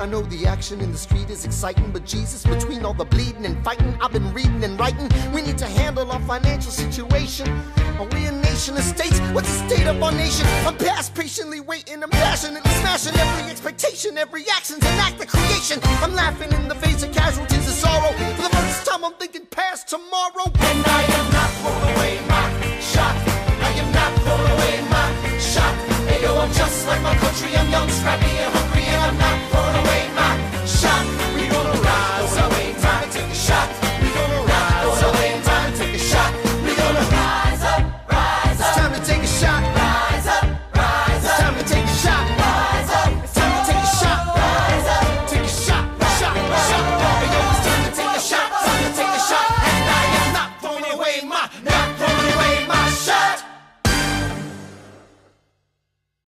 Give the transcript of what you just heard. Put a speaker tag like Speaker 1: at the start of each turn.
Speaker 1: I know the action in the street is exciting, but Jesus, between all the bleeding and fighting, I've been reading and writing. We need to handle our financial situation. Are we a nation of states? What's the state of our nation? I'm past patiently waiting, I'm passionately smashing every expectation, every action's an act of creation. I'm laughing in the face of casualties of sorrow. For the first time, I'm thinking past tomorrow.
Speaker 2: And I am not throwing away my shot. I am not throwing away my shot. Hey yo, I'm just like Not.